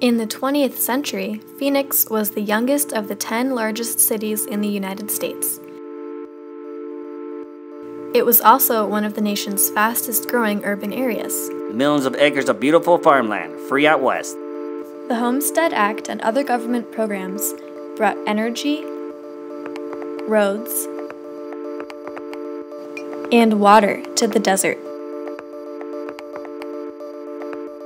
In the 20th century, Phoenix was the youngest of the 10 largest cities in the United States. It was also one of the nation's fastest growing urban areas. Millions of acres of beautiful farmland, free out west. The Homestead Act and other government programs brought energy, roads, and water to the desert.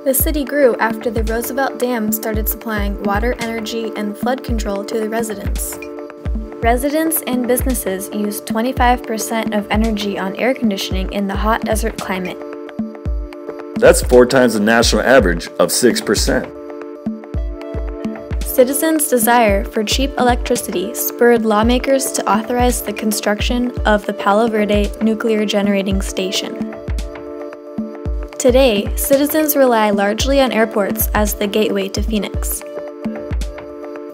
The city grew after the Roosevelt Dam started supplying water, energy, and flood control to the residents. Residents and businesses use 25% of energy on air conditioning in the hot desert climate. That's four times the national average of 6%. Citizens' desire for cheap electricity spurred lawmakers to authorize the construction of the Palo Verde nuclear generating station. Today, citizens rely largely on airports as the gateway to Phoenix.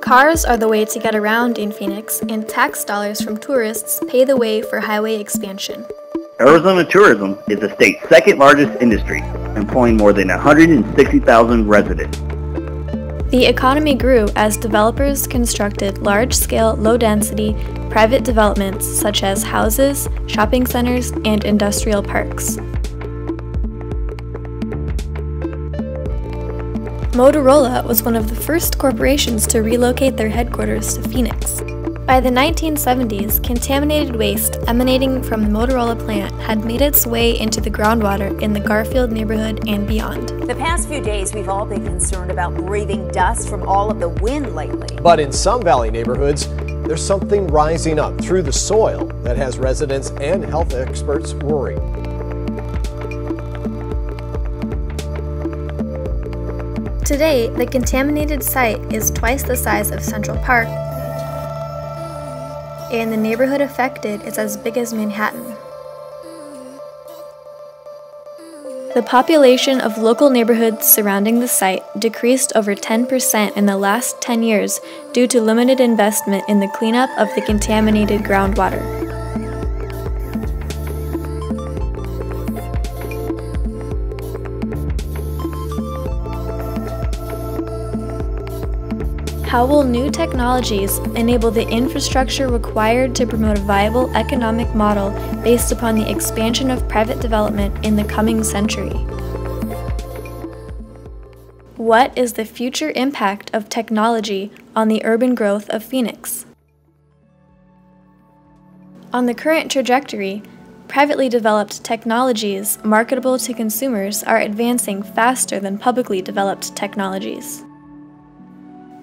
Cars are the way to get around in Phoenix, and tax dollars from tourists pay the way for highway expansion. Arizona tourism is the state's second largest industry, employing more than 160,000 residents. The economy grew as developers constructed large-scale, low-density, private developments such as houses, shopping centers, and industrial parks. Motorola was one of the first corporations to relocate their headquarters to Phoenix. By the 1970s, contaminated waste emanating from the Motorola plant had made its way into the groundwater in the Garfield neighborhood and beyond. The past few days, we've all been concerned about breathing dust from all of the wind lately. But in some valley neighborhoods, there's something rising up through the soil that has residents and health experts worried. Today, the contaminated site is twice the size of Central Park, and the neighborhood affected is as big as Manhattan. The population of local neighborhoods surrounding the site decreased over 10% in the last 10 years due to limited investment in the cleanup of the contaminated groundwater. How will new technologies enable the infrastructure required to promote a viable economic model based upon the expansion of private development in the coming century? What is the future impact of technology on the urban growth of Phoenix? On the current trajectory, privately developed technologies marketable to consumers are advancing faster than publicly developed technologies.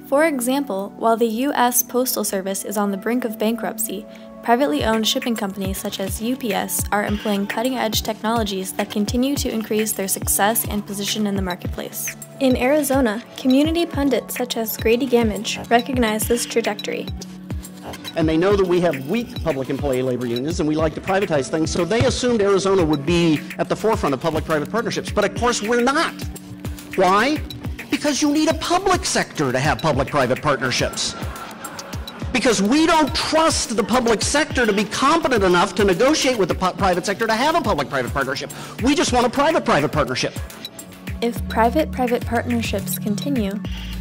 For example, while the U.S. Postal Service is on the brink of bankruptcy, privately owned shipping companies such as UPS are employing cutting edge technologies that continue to increase their success and position in the marketplace. In Arizona, community pundits such as Grady Gammage recognize this trajectory. And they know that we have weak public employee labor unions and we like to privatize things, so they assumed Arizona would be at the forefront of public private partnerships. But of course, we're not. Why? Because you need a public sector to have public-private partnerships. Because we don't trust the public sector to be competent enough to negotiate with the private sector to have a public-private partnership. We just want a private-private partnership. If private-private partnerships continue,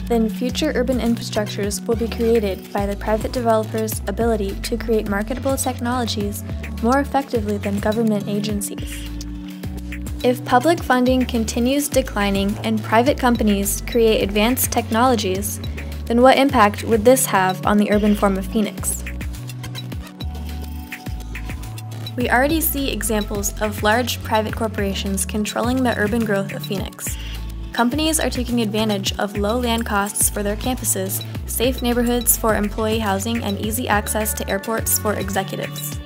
then future urban infrastructures will be created by the private developers' ability to create marketable technologies more effectively than government agencies. If public funding continues declining and private companies create advanced technologies, then what impact would this have on the urban form of Phoenix? We already see examples of large private corporations controlling the urban growth of Phoenix. Companies are taking advantage of low land costs for their campuses, safe neighborhoods for employee housing, and easy access to airports for executives.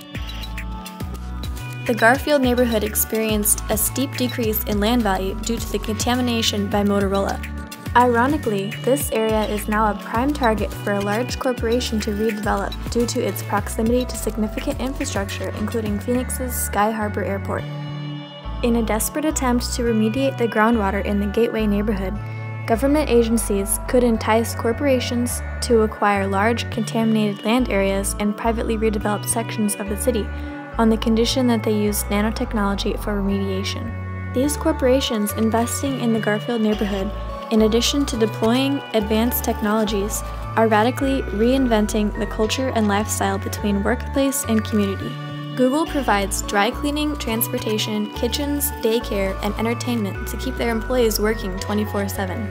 The Garfield neighborhood experienced a steep decrease in land value due to the contamination by Motorola. Ironically, this area is now a prime target for a large corporation to redevelop due to its proximity to significant infrastructure, including Phoenix's Sky Harbor Airport. In a desperate attempt to remediate the groundwater in the Gateway neighborhood, government agencies could entice corporations to acquire large contaminated land areas and privately redevelop sections of the city on the condition that they use nanotechnology for remediation. These corporations investing in the Garfield neighborhood in addition to deploying advanced technologies, are radically reinventing the culture and lifestyle between workplace and community. Google provides dry cleaning, transportation, kitchens, daycare, and entertainment to keep their employees working 24 7.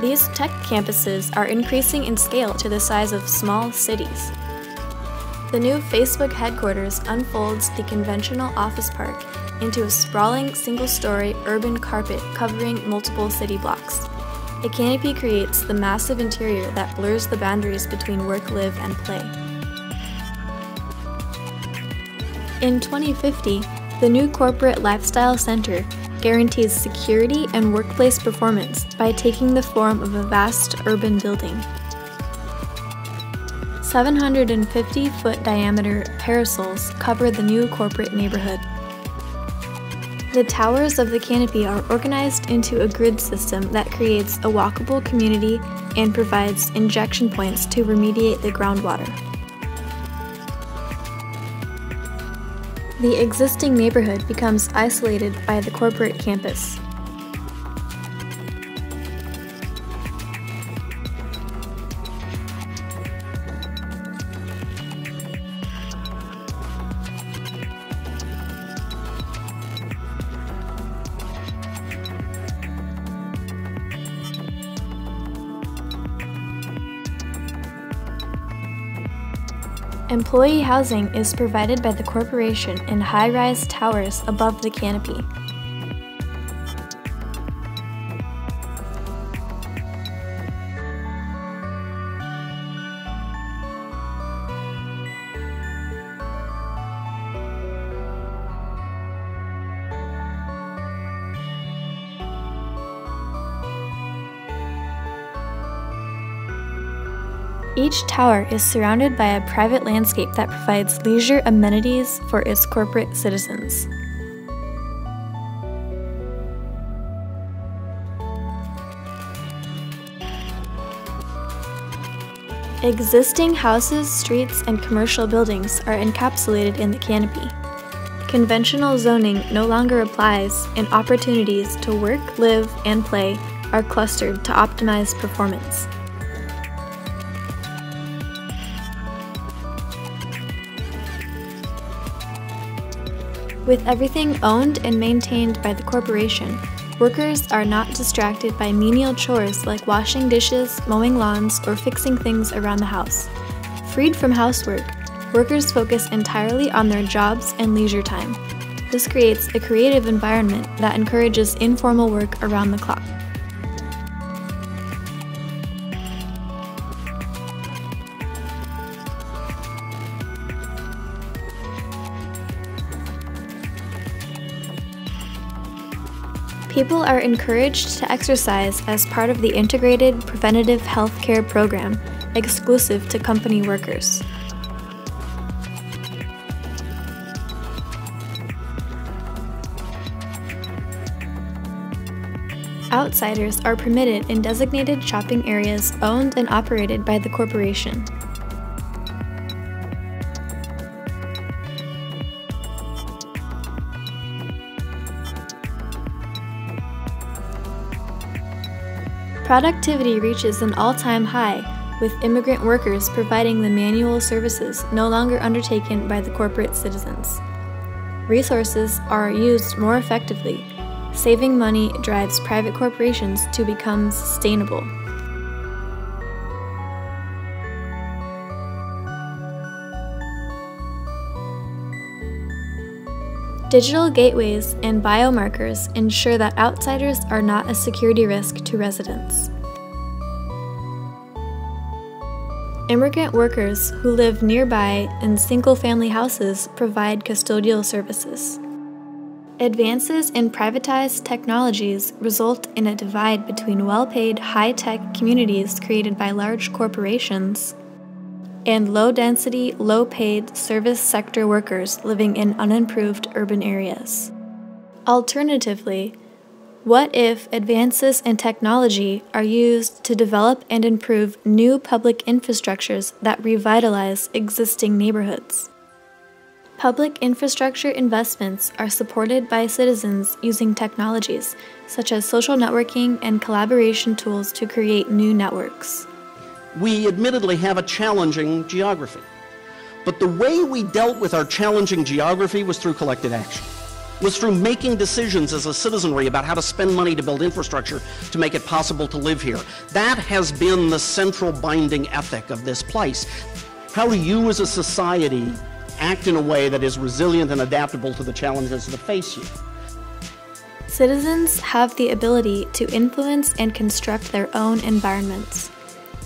These tech campuses are increasing in scale to the size of small cities. The new Facebook headquarters unfolds the conventional office park into a sprawling single story urban carpet covering multiple city blocks. A canopy creates the massive interior that blurs the boundaries between work, live, and play. In 2050, the new Corporate Lifestyle Center guarantees security and workplace performance by taking the form of a vast urban building. 750 foot diameter parasols cover the new corporate neighborhood. The towers of the canopy are organized into a grid system that creates a walkable community and provides injection points to remediate the groundwater. The existing neighborhood becomes isolated by the corporate campus. Employee housing is provided by the corporation in high-rise towers above the canopy. Each tower is surrounded by a private landscape that provides leisure amenities for its corporate citizens. Existing houses, streets, and commercial buildings are encapsulated in the canopy. Conventional zoning no longer applies, and opportunities to work, live, and play are clustered to optimize performance. With everything owned and maintained by the corporation, workers are not distracted by menial chores like washing dishes, mowing lawns, or fixing things around the house. Freed from housework, workers focus entirely on their jobs and leisure time. This creates a creative environment that encourages informal work around the clock. People are encouraged to exercise as part of the integrated preventative health care program exclusive to company workers. Outsiders are permitted in designated shopping areas owned and operated by the corporation. Productivity reaches an all time high, with immigrant workers providing the manual services no longer undertaken by the corporate citizens. Resources are used more effectively. Saving money drives private corporations to become sustainable. Digital gateways and biomarkers ensure that outsiders are not a security risk to residents. Immigrant workers who live nearby in single family houses provide custodial services. Advances in privatized technologies result in a divide between well paid, high tech communities created by large corporations and low density, low paid service sector workers living in unimproved urban areas. Alternatively, what if advances in technology are used to develop and improve new public infrastructures that revitalize existing neighborhoods? Public infrastructure investments are supported by citizens using technologies such as social networking and collaboration tools to create new networks. We admittedly have a challenging geography, but the way we dealt with our challenging geography was through collective action was through making decisions as a citizenry about how to spend money to build infrastructure to make it possible to live here. That has been the central binding ethic of this place. How do you as a society act in a way that is resilient and adaptable to the challenges that face you? Citizens have the ability to influence and construct their own environments.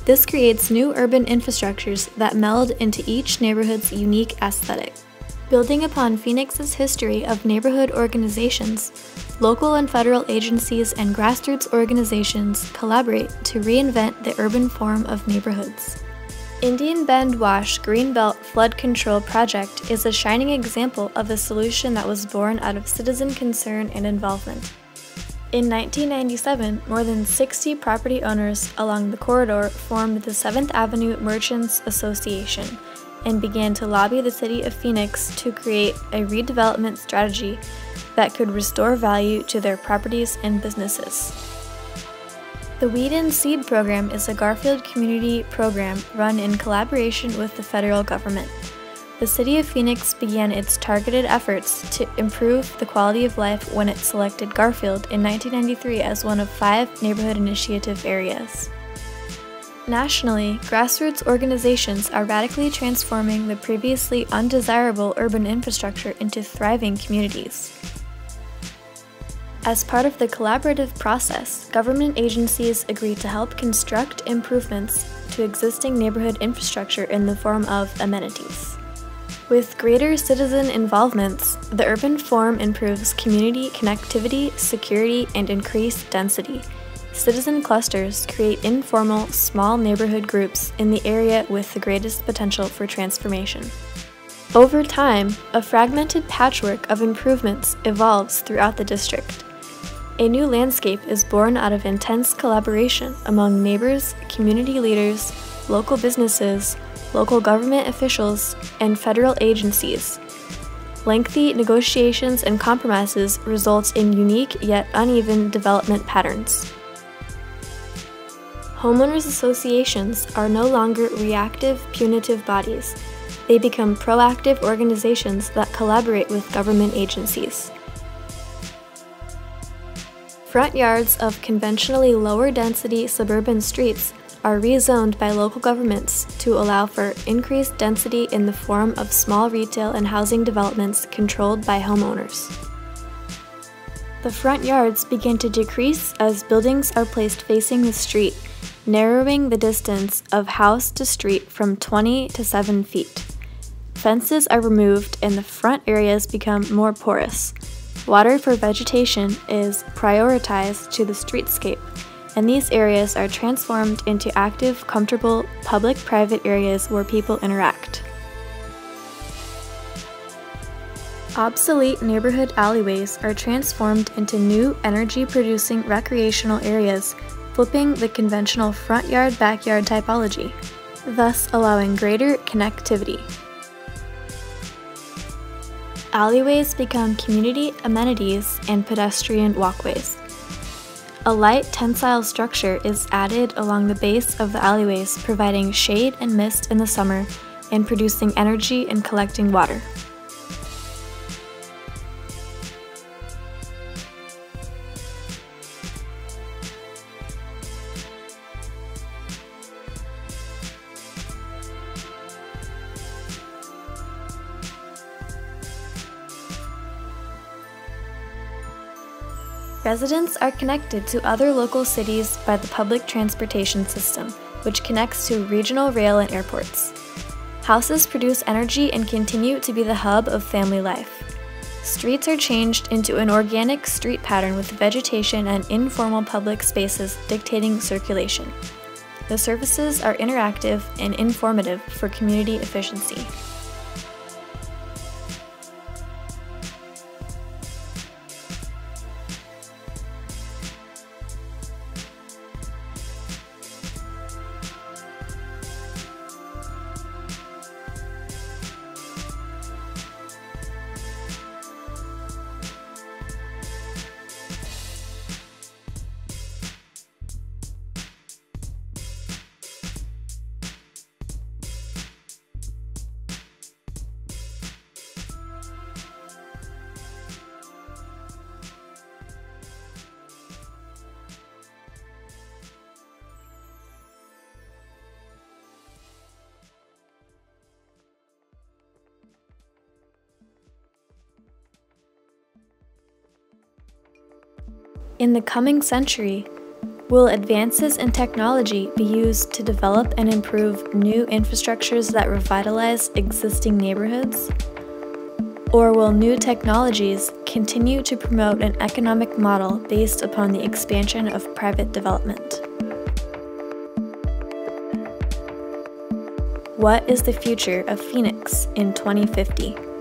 This creates new urban infrastructures that meld into each neighborhood's unique aesthetic. Building upon Phoenix's history of neighborhood organizations, local and federal agencies and grassroots organizations collaborate to reinvent the urban form of neighborhoods. Indian Bend Wash Greenbelt Flood Control Project is a shining example of a solution that was born out of citizen concern and involvement. In 1997, more than 60 property owners along the corridor formed the 7th Avenue Merchants Association, and began to lobby the city of Phoenix to create a redevelopment strategy that could restore value to their properties and businesses. The Weed and Seed program is a Garfield community program run in collaboration with the federal government. The city of Phoenix began its targeted efforts to improve the quality of life when it selected Garfield in 1993 as one of five neighborhood initiative areas. Nationally, grassroots organizations are radically transforming the previously undesirable urban infrastructure into thriving communities. As part of the collaborative process, government agencies agree to help construct improvements to existing neighborhood infrastructure in the form of amenities. With greater citizen involvements, the urban form improves community connectivity, security, and increased density, Citizen clusters create informal, small neighborhood groups in the area with the greatest potential for transformation. Over time, a fragmented patchwork of improvements evolves throughout the district. A new landscape is born out of intense collaboration among neighbors, community leaders, local businesses, local government officials, and federal agencies. Lengthy negotiations and compromises result in unique yet uneven development patterns. Homeowners associations are no longer reactive, punitive bodies. They become proactive organizations that collaborate with government agencies. Front yards of conventionally lower density suburban streets are rezoned by local governments to allow for increased density in the form of small retail and housing developments controlled by homeowners. The front yards begin to decrease as buildings are placed facing the street narrowing the distance of house to street from 20 to 7 feet. Fences are removed and the front areas become more porous. Water for vegetation is prioritized to the streetscape, and these areas are transformed into active, comfortable public private areas where people interact. Obsolete neighborhood alleyways are transformed into new energy producing recreational areas flipping the conventional front yard backyard typology, thus allowing greater connectivity. Alleyways become community amenities and pedestrian walkways. A light tensile structure is added along the base of the alleyways, providing shade and mist in the summer and producing energy and collecting water. Residents are connected to other local cities by the public transportation system, which connects to regional rail and airports. Houses produce energy and continue to be the hub of family life. Streets are changed into an organic street pattern with vegetation and informal public spaces dictating circulation. The surfaces are interactive and informative for community efficiency. In the coming century, will advances in technology be used to develop and improve new infrastructures that revitalize existing neighborhoods? Or will new technologies continue to promote an economic model based upon the expansion of private development? What is the future of Phoenix in 2050?